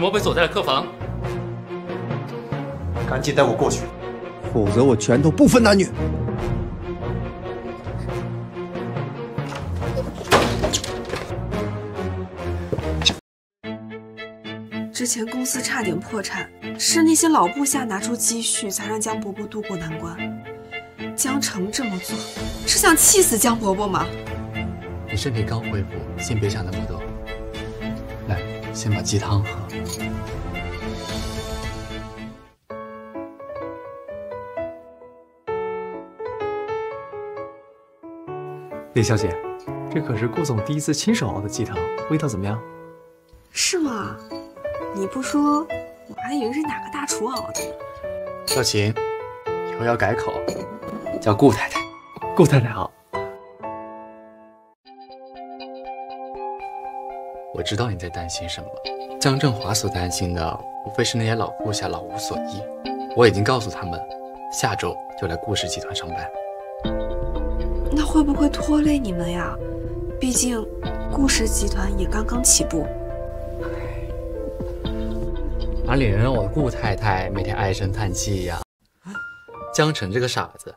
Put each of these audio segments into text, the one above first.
纸墨被锁在了客房。赶紧带我过去，否则我拳头不分男女。之前公司差点破产，是那些老部下拿出积蓄，才让江伯伯渡过难关。江城这么做，是想气死江伯伯吗？你身体刚恢复，先别想那么多。来，先把鸡汤喝。李小姐，这可是顾总第一次亲手熬的鸡汤，味道怎么样？是吗？你不说，我还以为是哪个大厨熬的呢。小琴，以后要改口，叫顾太太。顾太太好。我知道你在担心什么。江振华所担心的，无非是那些老部下老无所依。我已经告诉他们，下周就来顾氏集团上班。那会不会拖累你们呀？毕竟顾氏集团也刚刚起步。哪里能让我的顾太太每天唉声叹气呀？江城这个傻子，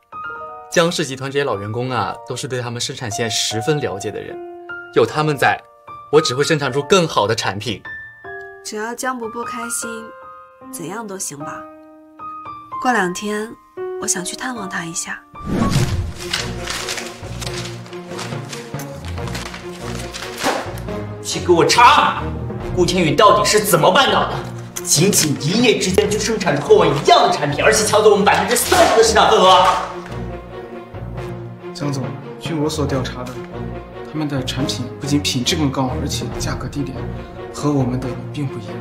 江氏集团这些老员工啊，都是对他们生产线十分了解的人，有他们在，我只会生产出更好的产品。只要江伯伯开心，怎样都行吧。过两天我想去探望他一下。去给我查，顾天宇到底是怎么办到的？仅仅一夜之间就生产出和我一样的产品，而且抢走我们百分之三十的市场份额。江总，据我所调查的，他们的产品不仅品质更高，而且价格低廉，和我们的并不一样。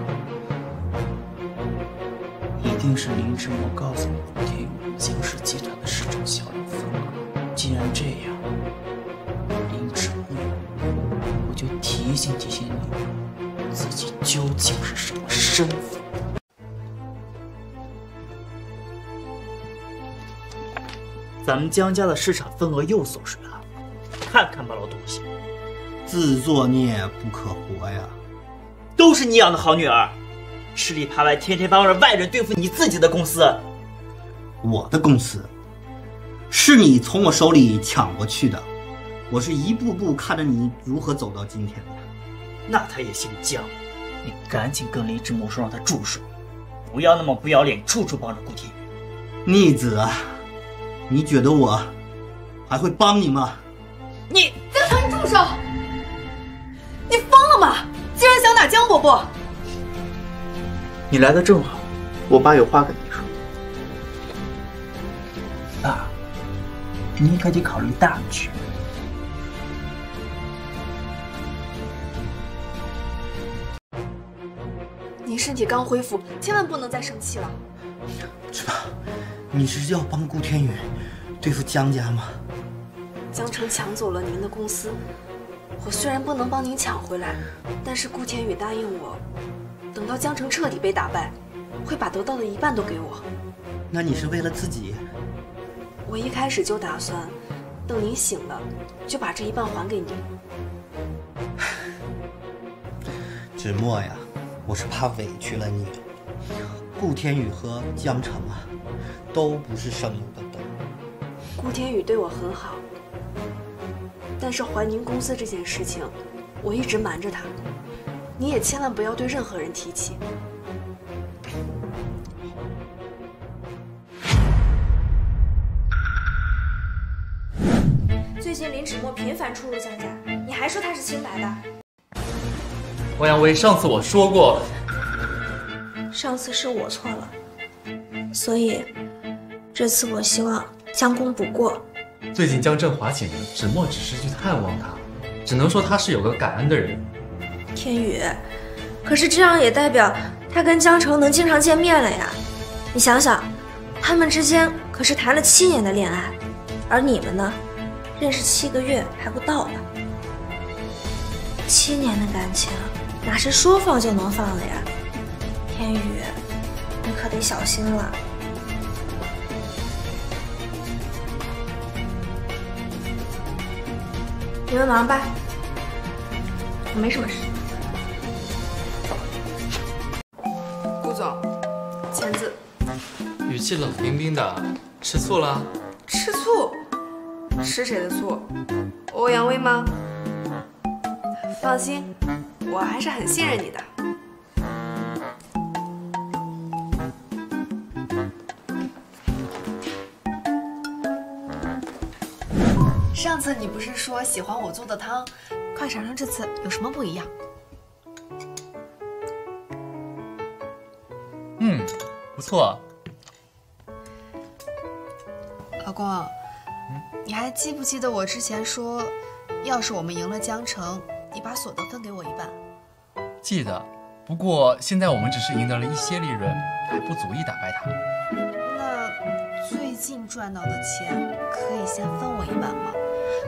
一定是林志摩告诉我顾天宇江氏集团的市场销量份额。既然这样，林志摩，我就提醒提醒你，自己究竟是什么身份。咱们江家的市场份额又缩水了，看看吧，老东西，自作孽不可活呀！都是你养的好女儿，吃里扒外，天天帮着外人对付你自己的公司。我的公司，是你从我手里抢过去的，我是一步步看着你如何走到今天的。那他也姓江，你赶紧跟林志摩说，让他住手，不要那么不要脸，处处帮着顾天宇。逆子，你觉得我还会帮你吗？你江城，你住手！你疯了吗？竟然想打江伯伯！你来的正好，我爸有话跟你说。爸，你可得考虑大局。您身体刚恢复，千万不能再生气了。是吧？你是要帮顾天宇对付江家吗？江城抢走了您的公司，我虽然不能帮您抢回来，但是顾天宇答应我，等到江城彻底被打败，会把得到的一半都给我。那你是为了自己？我一开始就打算，等您醒了，就把这一半还给您。芷墨呀，我是怕委屈了你。顾天宇和江城啊，都不是省油的灯。顾天宇对我很好，但是还您公司这件事情，我一直瞒着他。你也千万不要对任何人提起。最近林芷墨频繁出入江家，你还说他是清白的？欧阳薇，上次我说过，上次是我错了，所以这次我希望将功补过。最近江振华请的，芷墨只是去探望他，只能说他是有个感恩的人。天宇，可是这样也代表他跟江城能经常见面了呀。你想想，他们之间可是谈了七年的恋爱，而你们呢，认识七个月还不到呢。七年的感情，哪是说放就能放的呀？天宇，你可得小心了。你们忙吧我没什么事。顾总签字。语气冷冰冰的吃醋了？吃醋？吃谁的醋？欧阳薇吗？放心我还是很信任你的。次你不是说喜欢我做的汤？快尝尝这次有什么不一样？嗯，不错。老公，你还记不记得我之前说，要是我们赢了江城，你把所得分给我一半？记得，不过现在我们只是赢得了一些利润，还不足以打败他。那最近赚到的钱可以先分我一半吗？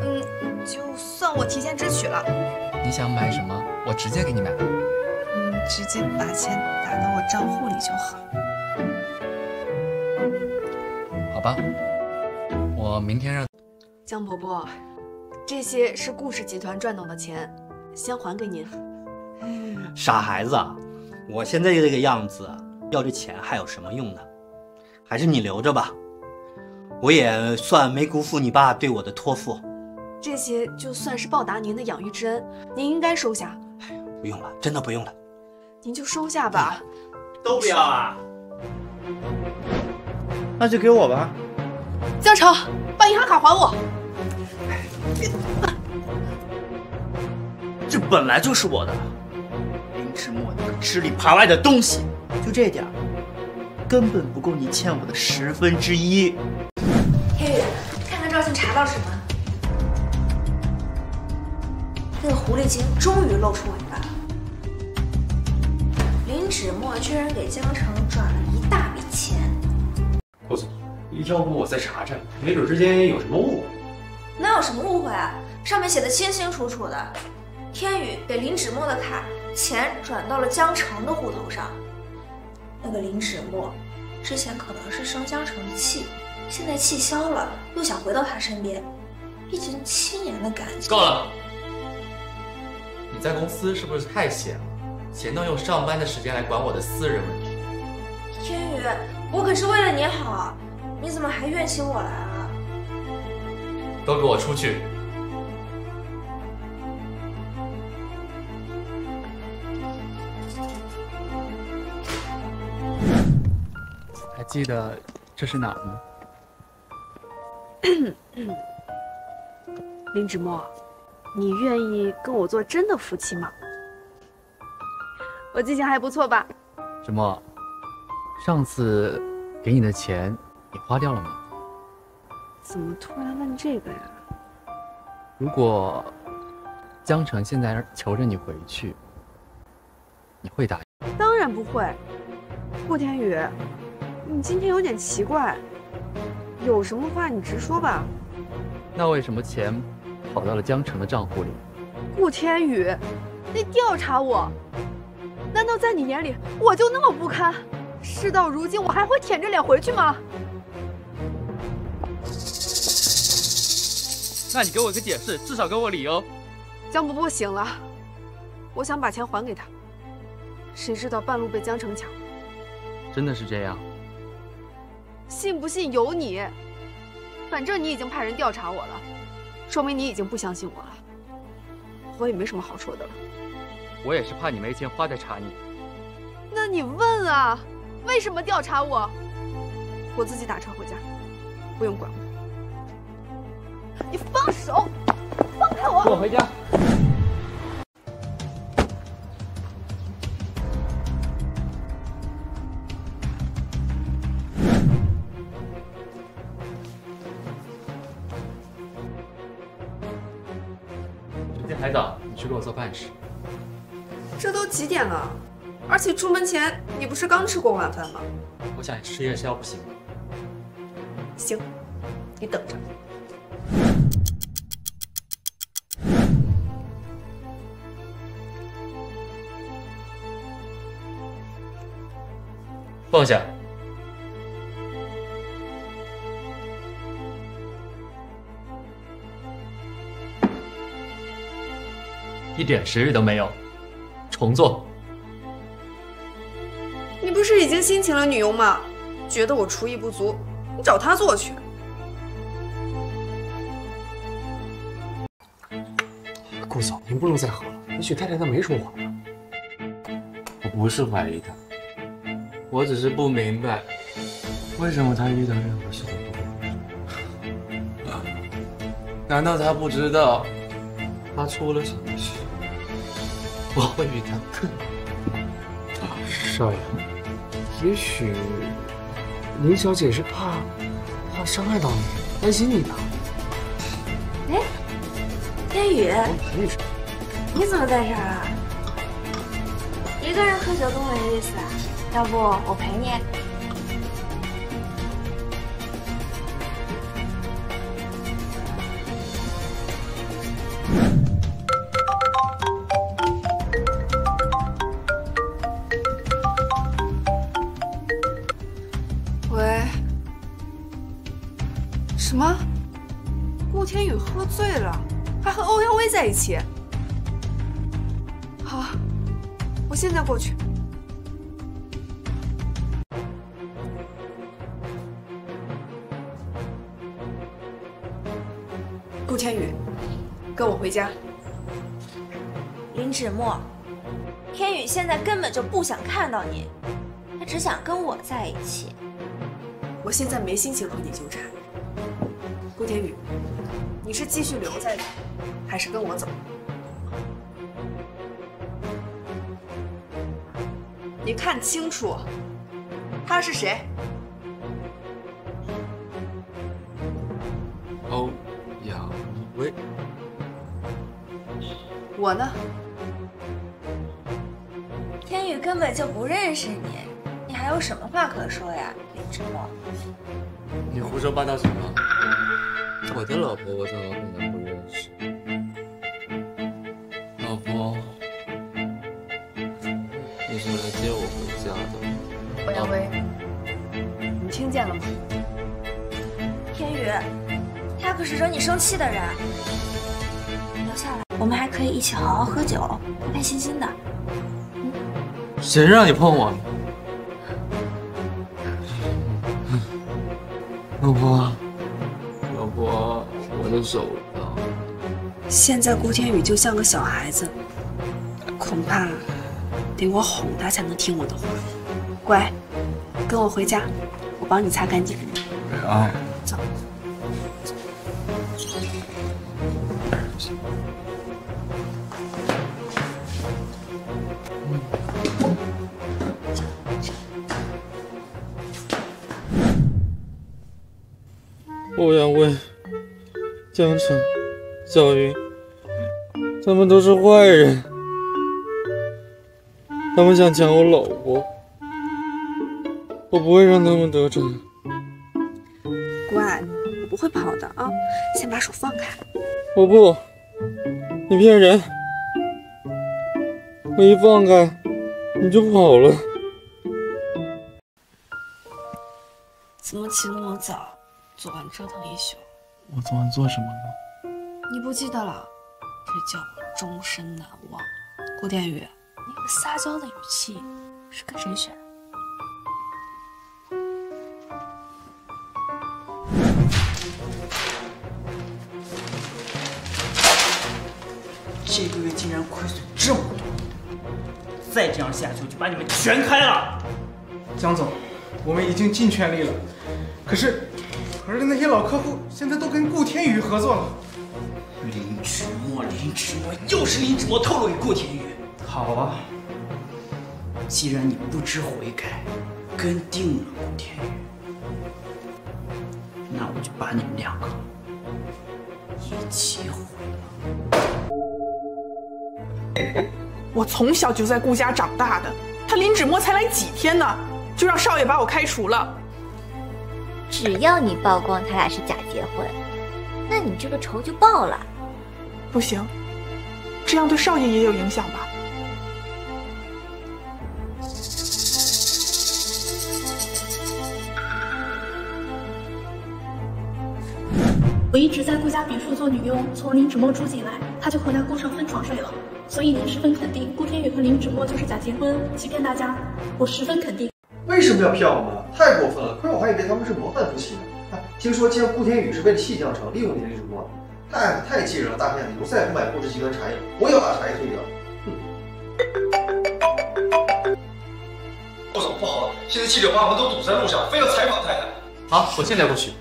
嗯，就算我提前支取了。你想买什么，我直接给你买。嗯，直接把钱打到我账户里就好。好吧，我明天让江伯伯，这些是顾氏集团赚到的钱，先还给您。傻孩子，我现在这个样子，要这钱还有什么用呢？还是你留着吧，我也算没辜负你爸对我的托付。这些就算是报答您的养育之恩，您应该收下。不用了，真的不用了。您就收下吧。都不要啊？那就给我吧。江城，把银行卡还我。这本来就是我的。林之墨，你个吃里扒外的东西，就这点儿，根本不够你欠我的十分之一。天宇，看看赵信查到什么？那个狐狸精终于露出尾巴了。林芷墨居然给江城转了一大笔钱。顾总，要不我再查查，没准之间有什么误会。哪有什么误会啊？上面写的清清楚楚的，天宇给林芷墨的卡，钱转到了江城的户头上。那个林芷墨之前可能是生江城的气，现在气消了，又想回到他身边，毕竟七年的感情。够了！你在公司是不是太闲了？闲到用上班的时间来管我的私人问题？天宇，我可是为了你好，你怎么还怨起我来了？都给我出去！还记得这是哪儿吗？林芷墨，你愿意跟我做真的夫妻吗？我记性还不错吧？芷墨，上次给你的钱你花掉了吗？怎么突然问这个呀？如果江城现在求着你回去，你会答应？当然不会。顾天宇，你今天有点奇怪，有什么话你直说吧。那为什么钱跑到了江城的账户里？顾天宇，你调查我？难道在你眼里我就那么不堪？事到如今，我还会舔着脸回去吗？那你给我一个解释，至少给我理由。江伯伯醒了，我想把钱还给他，谁知道半路被江城抢。真的是这样？信不信由你，反正你已经派人调查我了，说明你已经不相信我了。我也没什么好说的了。我也是怕你没钱花再查你。那你问啊，为什么调查我？我自己打车回家，不用管我。你放手，放开我！跟我回家。点了？而且出门前你不是刚吃过晚饭吗？我想吃夜宵，不行吗？行，你等着。放下。一点食欲都没有，重做。你不是已经新请了女佣吗？觉得我厨艺不足，你找她做去。顾总，您不能再喝了，也许太太她没说谎吧？我不是怀疑她，我只是不明白，为什么她遇到任何事都不跟我说？难道她不知道，她出了什么事，我会比他更……少爷，也许林小姐是怕怕伤害到你，担心你吧？哎，天宇。你怎么在这儿啊？一个人喝酒多没意思啊！要不我陪你？顾天宇喝醉了，还和欧阳威在一起？好，我现在过去。顾天宇，跟我回家。林芷墨，天宇现在根本就不想看到你，他只想跟我在一起。我现在没心情和你纠缠。顾天宇，你是继续留在这，还是跟我走？你看清楚，他是谁？欧阳威，我呢？天宇根本就不认识你，你还有什么话可说呀，林之墨？你胡说八道什么？我的老婆我怎么可能不认识？老婆，你是来接我回家的。欧阳威，你听见了吗？天宇，他可是惹你生气的人。留下来，我们还可以一起好好喝酒，开开心心的。谁让你碰我 老婆，我的手呢？现在顾天宇就像个小孩子，恐怕得我哄他才能听我的话。乖，跟我回家，我帮你擦干净。不江城、小云，他们都是坏人，他们想抢我老婆，我不会让他们得逞。乖，我不会跑的啊！先把手放开。我不，你骗人！我一放开，你就跑了。怎么起那么早？昨晚折腾一宿。我昨晚做什么了？你不记得了？这叫我终身难忘。顾天宇，那个撒娇的语气是跟谁学的？这个月竟然亏损这么多，再这样下去我就把你们全开了。江总，我们已经尽全力了，可是，可是那些老客户现在都跟顾天宇合作了。林芷墨，林芷墨，又是林芷墨透露给顾天宇。好啊，既然你不知悔改，跟定了顾天宇，那我就把你们两个一起毁了。我从小就在顾家长大的，他林芷墨才来几天呢，就让少爷把我开除了。只要你曝光他俩是假结婚，那你这个仇就报了。不行，这样对少爷也有影响吧？我一直在顾家别墅做女佣，从林芷墨住进来，他就和那顾上分床睡了。所以您十分肯定顾天宇和林芷墨就是假结婚，欺骗大家。我十分肯定。为什么要骗我们？太过分了！亏我还以为他们是模范夫妻呢。哎，听说见顾天宇是为了气江城，利用你林志墨，太太气人了！大骗子，以后再也不买顾氏集团茶叶，我也要把茶叶退掉。顾总，不好了，现在记者把我们都堵在路上，非要采访太太。好，我现在过去。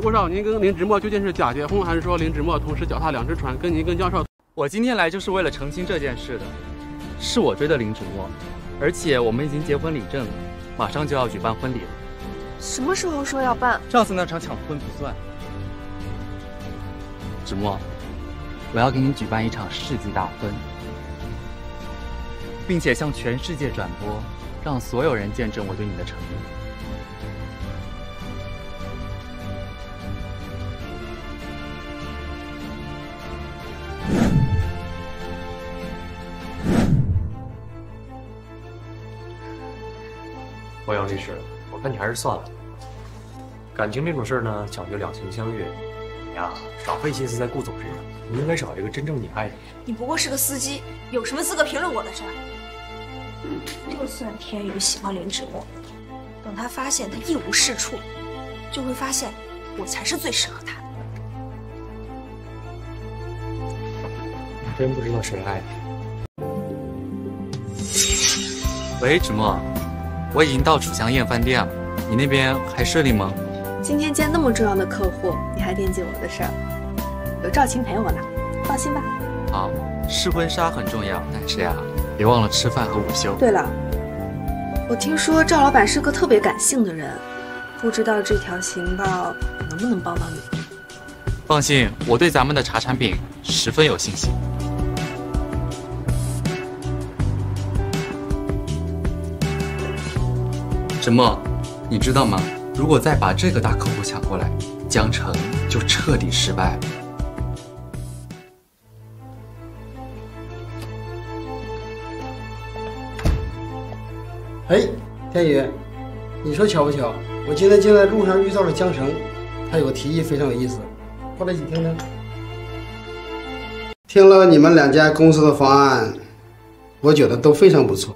顾少，您跟林直墨究竟是假结婚，还是说林直墨同时脚踏两只船，跟您跟江少？我今天来就是为了澄清这件事的，是我追的林直墨，而且我们已经结婚领证了，马上就要举办婚礼了。什么时候说要办？上次那场抢婚不算。直墨，我要给你举办一场世纪大婚，并且向全世界转播，让所有人见证我对你的承诺。欧阳律师，我看你还是算了。感情这种事儿呢，讲究两情相悦。你呀，少费心思在顾总身上，你应该找一个真正你爱的。你不过是个司机，有什么资格评论我的事儿？就算天宇喜欢林芷墨，等他发现他一无是处，就会发现我才是最适合他的。真不知道谁爱你。喂，芷墨，我已经到楚香宴饭店了，你那边还顺利吗？今天见那么重要的客户，你还惦记我的事儿？有赵晴陪我呢，放心吧。好，试婚纱很重要，但是呀，别忘了吃饭和午休。对了，我听说赵老板是个特别感性的人，不知道这条情报能不能帮到你？放心，我对咱们的茶产品十分有信心。芷墨，你知道吗？如果再把这个大客户抢过来，江城就彻底失败了。哎，天宇，你说巧不巧？我今天就在路上遇到了江城，他有个提议非常有意思，过来一起听听。听了你们两家公司的方案，我觉得都非常不错。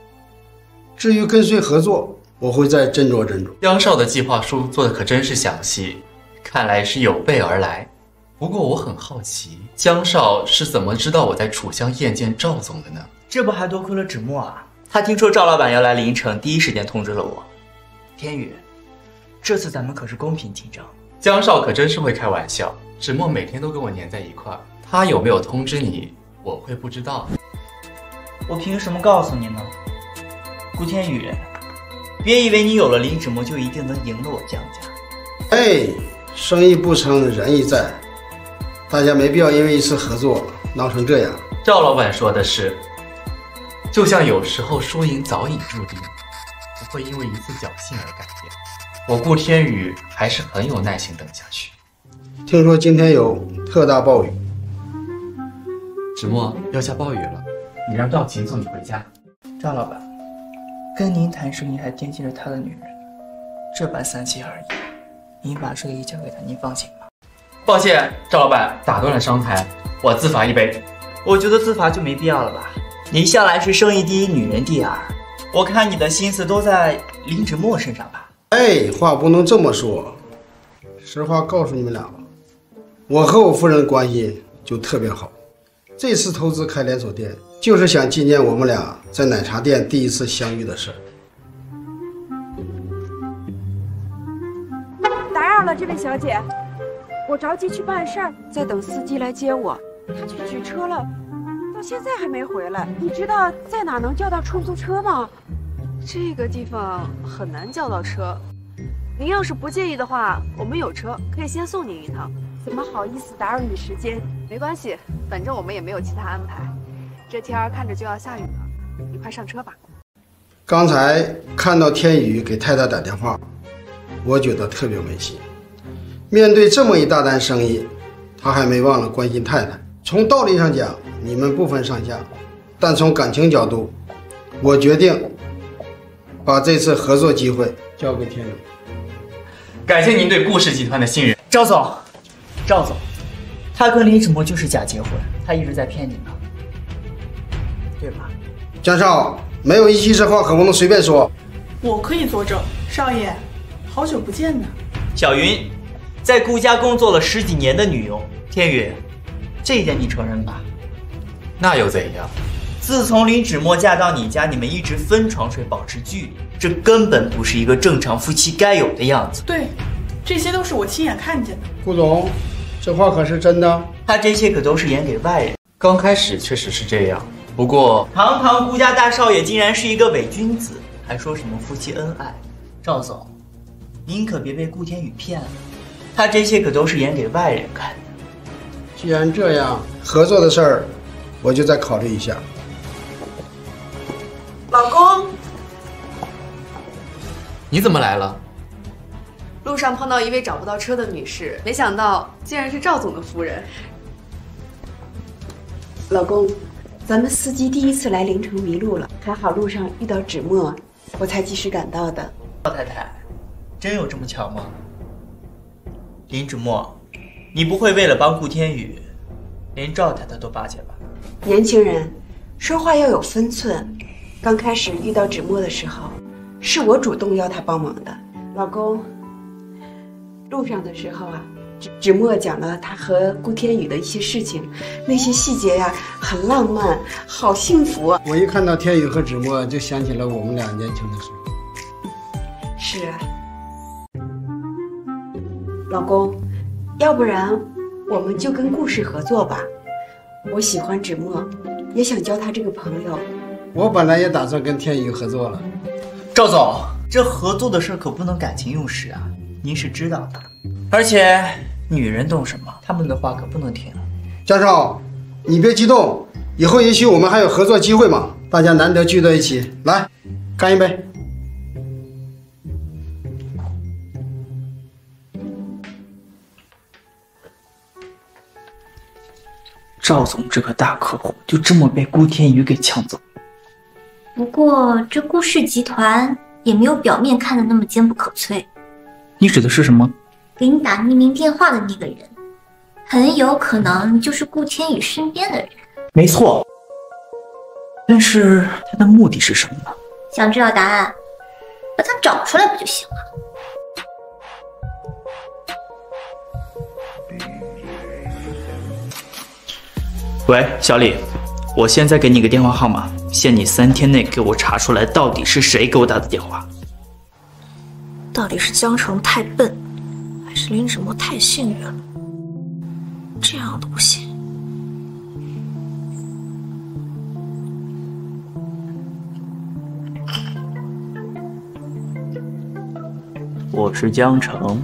至于跟谁合作，我会再斟酌斟酌。江少的计划书做的可真是详细，看来是有备而来。不过我很好奇，江少是怎么知道我在楚乡宴见赵总的呢？这不还多亏了芷墨啊！他听说赵老板要来临城，第一时间通知了我。天宇，这次咱们可是公平竞争。江少可真是会开玩笑，芷墨每天都跟我粘在一块儿，他有没有通知你，我会不知道。我凭什么告诉你呢？顾天宇，别以为你有了林芷墨就一定能赢了我江家。哎，生意不成仁义在，大家没必要因为一次合作闹成这样。赵老板说的是，就像有时候输赢早已注定，不会因为一次侥幸而改变。我顾天宇还是很有耐心等下去。听说今天有特大暴雨，芷墨要下暴雨了，你让赵琴送你回家。赵老板，跟您谈生意还惦记着他的女人，这般三七二意，您把生意交给他，您放心吧。抱歉，赵老板打断了商谈，我自罚一杯。我觉得自罚就没必要了吧？你向来是生意第一，女人第二，我看你的心思都在林芷墨身上吧？哎，话不能这么说。实话告诉你们俩吧，我和我夫人的关系就特别好。这次投资开连锁店，就是想纪念我们俩在奶茶店第一次相遇的事。打扰了，这位小姐，我着急去办事儿，在等司机来接我。他去取车了，到现在还没回来。你知道在哪能叫到出租车吗？这个地方很难叫到车。您要是不介意的话，我们有车，可以先送您一趟。怎么好意思打扰你时间？没关系，反正我们也没有其他安排。这天儿看着就要下雨了，你快上车吧。刚才看到天宇给太太打电话，我觉得特别温馨。面对这么一大单生意，他还没忘了关心太太。从道理上讲，你们不分上下，但从感情角度，我决定把这次合作机会交给天宇。感谢您对顾氏集团的信任，赵总，赵总，他跟林芷墨就是假结婚，他一直在骗你呢，对吧？江少，没有一期这话可不能随便说。我可以作证，少爷，好久不见呢。小云，在顾家工作了十几年的女佣，天宇，这一点你承认吧？那又怎样？自从林芷墨嫁到你家，你们一直分床睡，保持距离，这根本不是一个正常夫妻该有的样子。对，这些都是我亲眼看见的。顾总，这话可是真的？他这些可都是演给外人。刚开始确实是这样，不过堂堂顾家大少爷竟然是一个伪君子，还说什么夫妻恩爱。赵总，您可别被顾天宇骗了，他这些可都是演给外人看的。既然这样，合作的事儿，我就再考虑一下。老公，你怎么来了？路上碰到一位找不到车的女士，没想到竟然是赵总的夫人。老公，咱们司机第一次来临城迷路了，还好路上遇到芷墨，我才及时赶到的。老太太，真有这么巧吗？林芷墨，你不会为了帮顾天宇，连赵太太都巴结吧？年轻人，说话要有分寸。刚开始遇到芷墨的时候，是我主动要他帮忙的。老公，路上的时候啊，芷芷墨讲了他和顾天宇的一些事情，那些细节呀、很浪漫，好幸福啊。我一看到天宇和芷墨，就想起了我们俩年轻的时候。是啊，老公，要不然我们就跟顾氏合作吧。我喜欢芷墨，也想交他这个朋友。我本来也打算跟天宇合作了。赵总，这合作的事可不能感情用事啊，您是知道的。而且女人懂什么，他们的话可不能听。江少，你别激动，以后也许我们还有合作机会嘛。大家难得聚在一起，来，干一杯。赵总这个大客户就这么被顾天宇给抢走。不过这顾氏集团也没有表面看的那么坚不可摧。你指的是什么？给你打匿名电话的那个人，很有可能就是顾天宇身边的人。没错。但是他的目的是什么呢？想知道答案，把他找出来不就行了？喂，小李，我现在给你个电话号码，限你三天内给我查出来到底是谁给我打的电话。到底是江城太笨，还是林芷墨太幸运了？这样都不行。我是江城，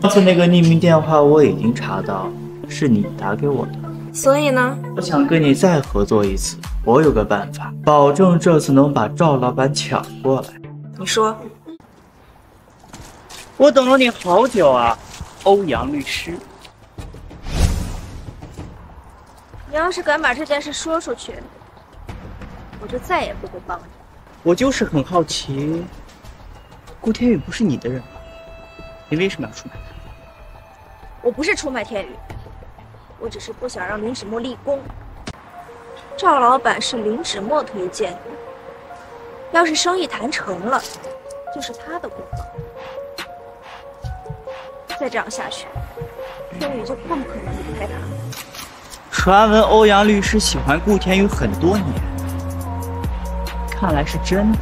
上次那个匿名电话我已经查到，是你打给我的。所以呢，我想跟你再合作一次。我有个办法，保证这次能把赵老板抢过来。你说，我等了你好久啊，欧阳律师。你要是敢把这件事说出去，我就再也不会帮你。我就是很好奇，顾天宇不是你的人吗？你为什么要出卖他？我不是出卖天宇。我只是不想让林芷墨立功。赵老板是林芷墨推荐的，要是生意谈成了，就是他的功劳。再这样下去，天宇就更不可能离开他。传闻欧阳律师喜欢顾天宇很多年，看来是真的。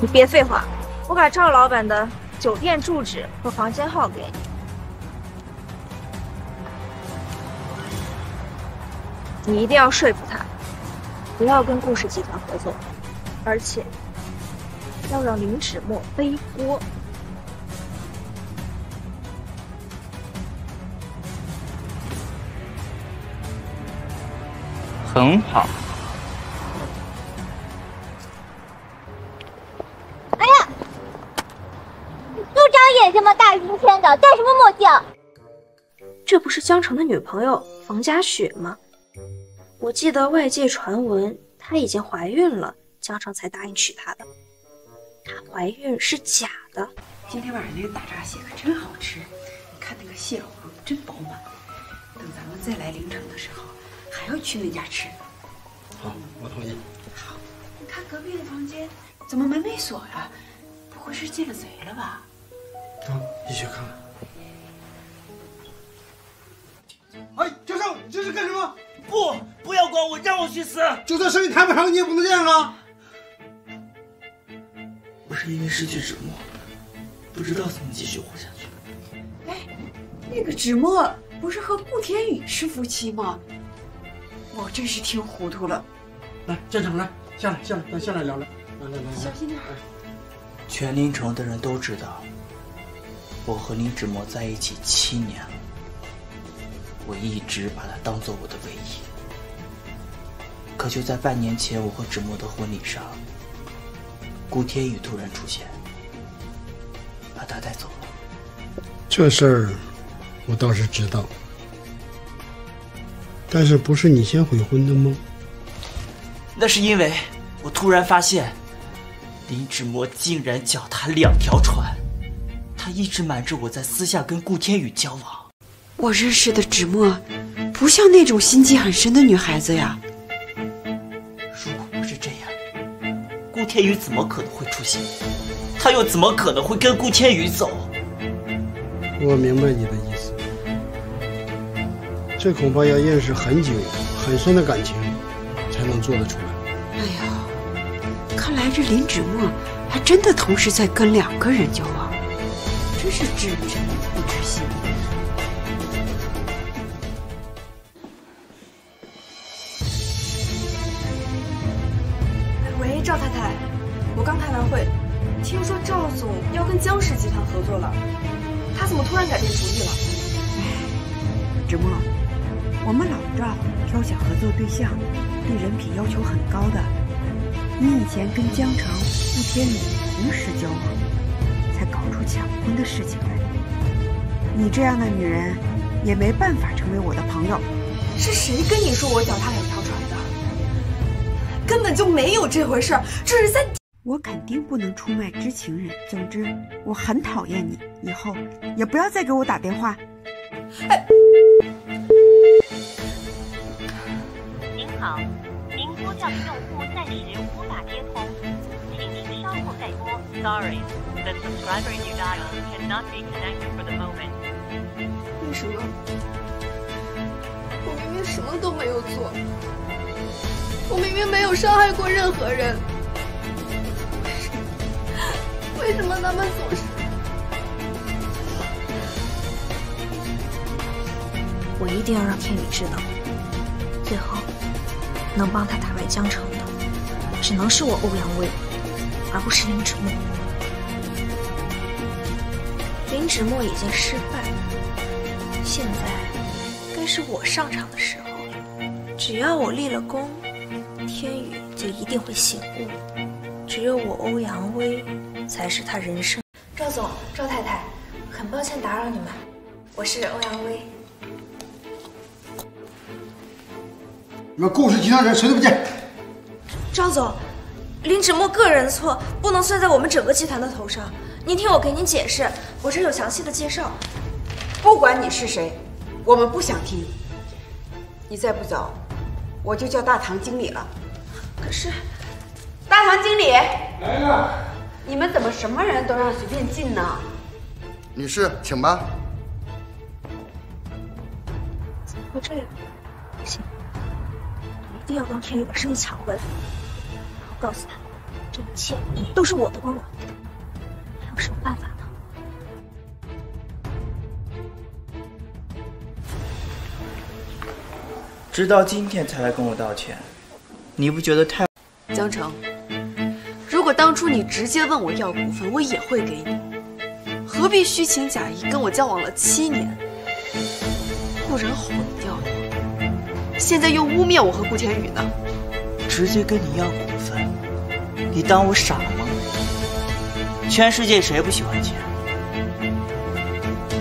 你别废话，我把赵老板的酒店住址和房间号给你。你一定要说服他，不要跟顾氏集团合作，而且要让林芷墨背锅。很好。哎呀，都长眼睛吗？大雨天的，戴什么墨镜？这不是江城的女朋友冯佳雪吗？我记得外界传闻她已经怀孕了，江城才答应娶她的。她怀孕是假的。今天晚上那个大闸蟹可真好吃，你看那个蟹黄真饱满。等咱们再来凌城的时候，还要去那家吃。好，我同意。好，你看隔壁的房间怎么门没锁呀？不会是进了贼了吧？走，一起看看。哎，教授，你这是干什么？不，不要管我，让我去死！就算生意谈不成，你也不能这样啊！我是因为失去芷墨，不知道怎么继续活下去。哎，那个芷墨不是和顾天宇是夫妻吗？我真是听糊涂了。来，站长，来下来，下来，咱下来聊聊。来来来，小心点。全临城的人都知道，我和林芷墨在一起七年了。我一直把她当做我的唯一。可就在半年前，我和芷墨的婚礼上，顾天宇突然出现，把她带走了。这事儿我倒是知道，但是不是你先悔婚的吗？那是因为我突然发现，林芷墨竟然脚踏两条船，他一直瞒着我在私下跟顾天宇交往。我认识的芷墨，不像那种心机很深的女孩子呀。如果不是这样，顾天宇怎么可能会出现？他又怎么可能会跟顾天宇走？我明白你的意思，这恐怕要认识很久、很深的感情，才能做得出来。哎呀，看来这林芷墨还真的同时在跟两个人交往，真是智障前跟江城、顾天宇同时交往，才搞出抢婚的事情来。你这样的女人，也没办法成为我的朋友。是谁跟你说我脚踏两条船的？根本就没有这回事儿，这是在……我肯定不能出卖知情人。总之，我很讨厌你，以后也不要再给我打电话。哎，您好，您拨叫的用户暂时无法接通，请您稍后再拨。Sorry, the subscriber you dialed cannot be connected for the moment. 为什么？我明明什么都没有做，我明明没有伤害过任何人，为什么他们总是……我一定要让天宇知道，能帮他打败江城的，只能是我欧阳威，而不是林芷墨。林芷墨已经失败，现在该是我上场的时候了。只要我立了功，天宇就一定会醒悟。只有我欧阳威才是他人生。赵总、赵太太，很抱歉打扰你们，我是欧阳威。你们顾氏集团人谁都不见。赵总，林芷墨个人的错不能算在我们整个集团的头上。您听我给您解释，我这有详细的介绍。不管你是谁，我们不想听。你再不走，我就叫大堂经理了。可是，大堂经理来了，你们怎么什么人都让随便进呢？女士，请吧。怎么会这样？定要帮天宇把生意抢回来。我告诉他，这一切都是我的功劳。还有什么办法呢？直到今天才来跟我道歉，你不觉得太……江城，如果当初你直接问我要股份，我也会给你，何必虚情假意跟我交往了七年，故人毁掉我，现在又污蔑我和顾天宇呢？直接跟你要股份，你当我傻吗？全世界谁不喜欢钱？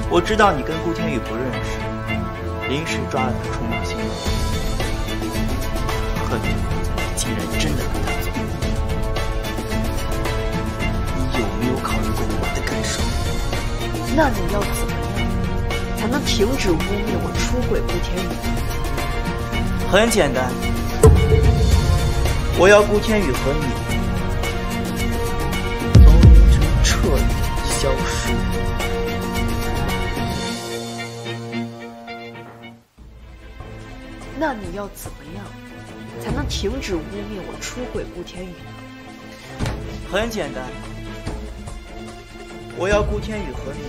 我知道你跟顾天宇不认识，临时抓了他冲动性了，可你竟然真的跟他走，你有没有考虑过我的感受？那你要怎么样才能停止污蔑我出轨顾天宇？很简单，我要顾天宇和你从凌晨彻底消失。那你要怎么样才能停止污蔑我出轨顾天宇呢？很简单，我要顾天宇和你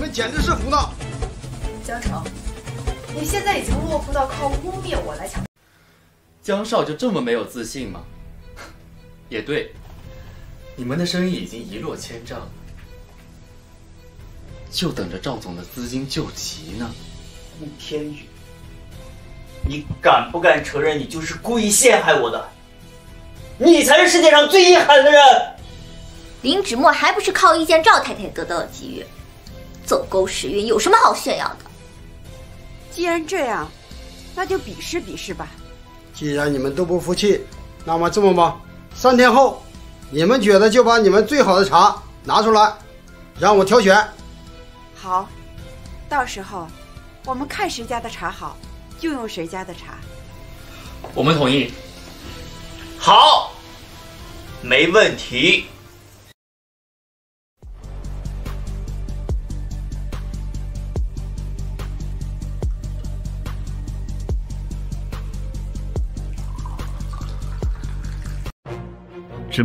你们简直是胡闹！江城，你现在已经落魄到靠污蔑我来抢。江少就这么没有自信吗？也对，你们的生意已经一落千丈，就等着赵总的资金救急呢。顾天宇，你敢不敢承认你就是故意陷害我的？你才是世界上最阴狠的人！林芷墨还不是靠遇见赵太太得到的机遇，走狗屎运有什么好炫耀的？既然这样，那就比试比试吧。既然你们都不服气，那么这么吧，三天后，你们觉得就把你们最好的茶拿出来，让我挑选。好，到时候我们看谁家的茶好，就用谁家的茶。我们同意。好，没问题。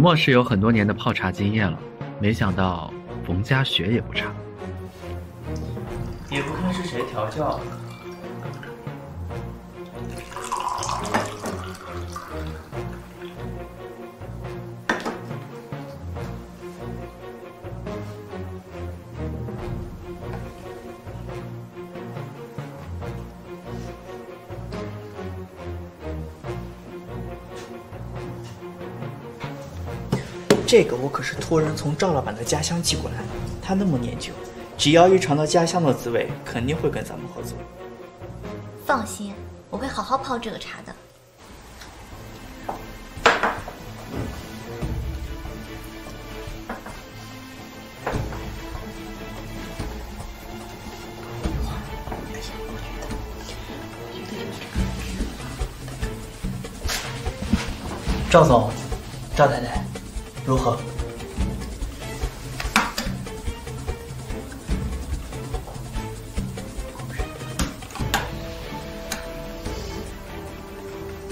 墨是有很多年的泡茶经验了，没想到冯家学也不差。也不看是谁调教这个我可是托人从赵老板的家乡寄过来的，他那么念旧，只要一尝到家乡的滋味，肯定会跟咱们合作。放心，我会好好泡这个茶的。赵总，赵太太，如何？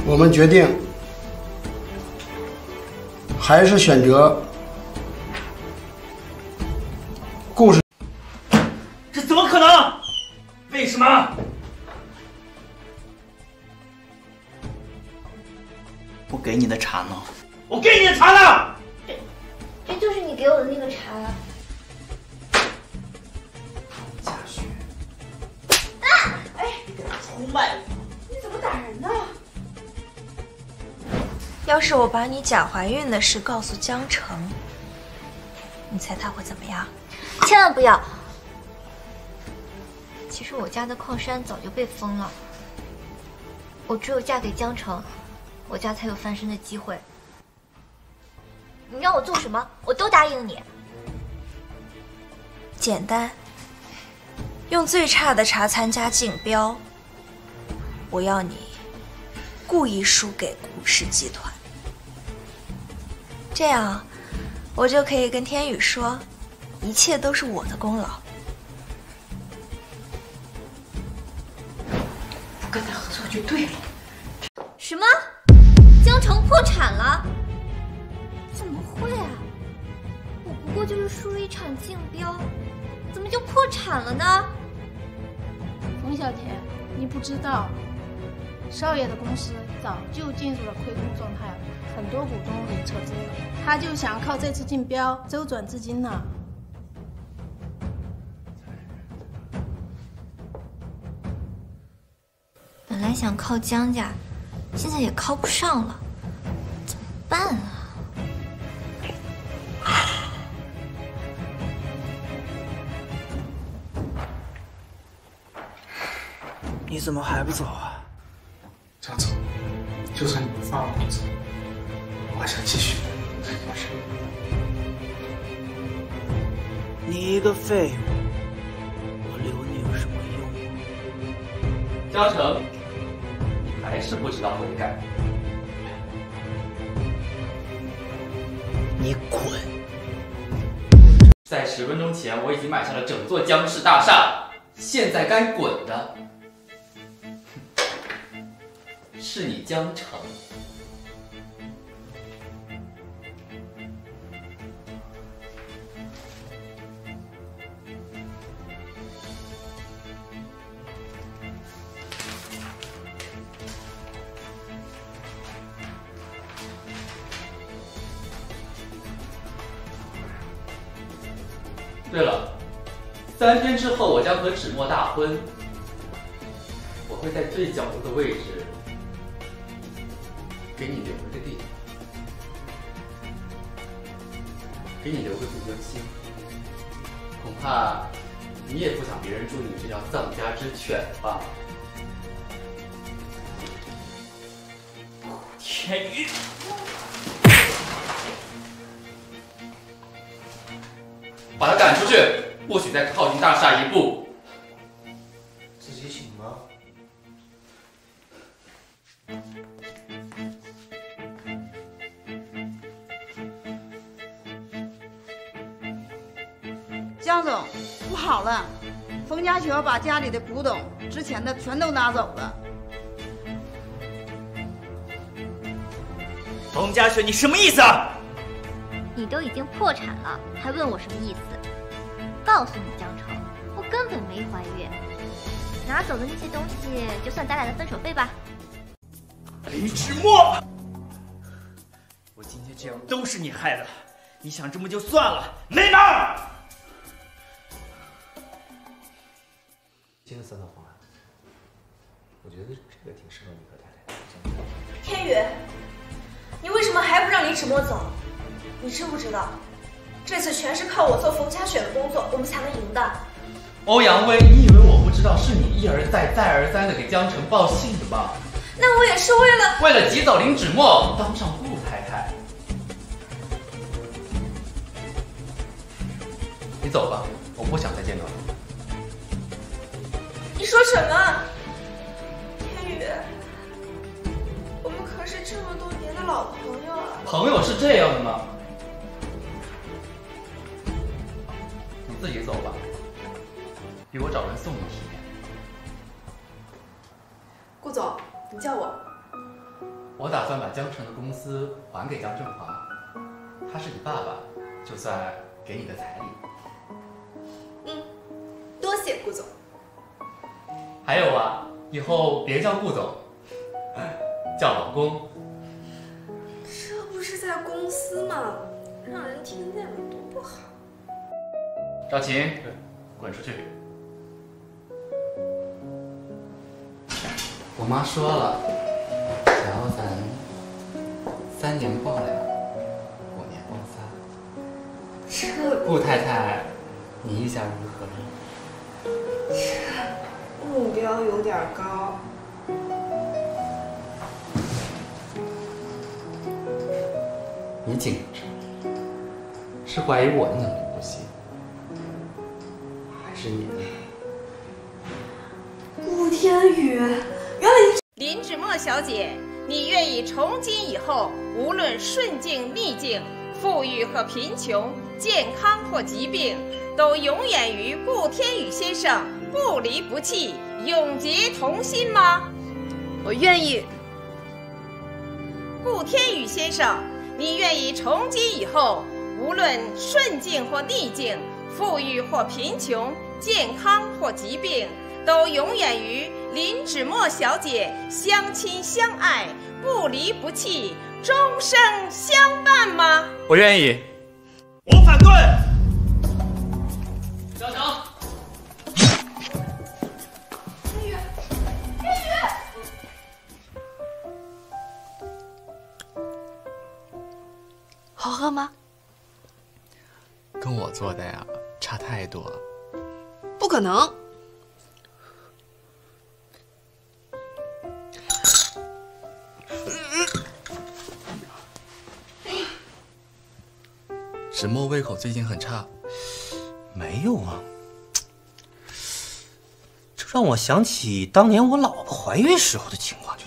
我们决定，还是选择怀孕的事告诉江城，你猜他会怎么样？千万不要！其实我家的矿山早就被封了，我只有嫁给江城，我家才有翻身的机会。你让我做什么，我都答应你。简单，用最差的茶参加竞标。我要你故意输给顾氏集团，这样我就可以跟天宇说，一切都是我的功劳。不跟他合作就对了。什么？江城破产了？怎么会啊？我不过就是输了一场竞标，怎么就破产了呢？冯小姐，你不知道，少爷的公司早就进入了亏空状态，很多股东也撤资了，他就想靠这次竞标周转资金呢。本来想靠江家，现在也靠不上了，怎么办啊？你怎么还不走啊？江总，就算你不放我走。我还想继续干件事。你一个废物，我留你有什么用？江城，你还是不知道悔改。你滚！在十分钟前，我已经买下了整座江氏大厦，现在该滚的是你江城。三天之后我将和芷墨大婚，我会在最角落的位置给你留一个地方，给你留个杜鹃心。恐怕你也不想别人住你这条丧家之犬吧？天宇，把他赶出去，不许再靠近大厦一步。自己请吗？江总，不好了，冯家球把家里的古董值钱的全都拿走了。冯家雪，你什么意思啊？你都已经破产了，还问我什么意思？告诉你江城，我根本没怀孕，拿走的那些东西就算咱俩的分手费吧。林芷墨，我今天这样都是你害的，你想这么就算了？没门欧阳薇，你以为我不知道是你一而再、再而三的给江城报信的吗？那我也是为了为了挤走林芷墨，当上顾太太。你走吧，我不想再见到你。你说什么？天宇，我们可是这么多年的老朋友啊！朋友是这样的吗？你自己走吧，比我找人送你。顾总，你叫我。我打算把江城的公司还给江振华，他是你爸爸，就算给你的彩礼。嗯，多谢顾总。还有啊，以后别叫顾总，叫老公。这不是在公司吗？让人听见了多不好。赵琴，滚出去！我妈说了，只要咱三年抱两，五年抱仨。这顾太太，你意下如何？这目标有点高。你紧张，是怀疑我的能力不行，还是你呢？顾天宇，林芷墨小姐，你愿意从今以后，无论顺境逆境、富裕和贫穷、健康或疾病，都永远与顾天宇先生不离不弃、永结同心吗？我愿意。顾天宇先生，你愿意从今以后，无论顺境或逆境、富裕或贫穷、健康或疾病，都永远与林芷墨小姐相亲相爱、不离不弃、终生相伴吗？我愿意。我反对。江城，天宇，天宇。好喝吗？跟我做的呀，差太多了。不可能！沈墨胃口最近很差。没有啊，这让我想起当年我老婆怀孕时候的情况，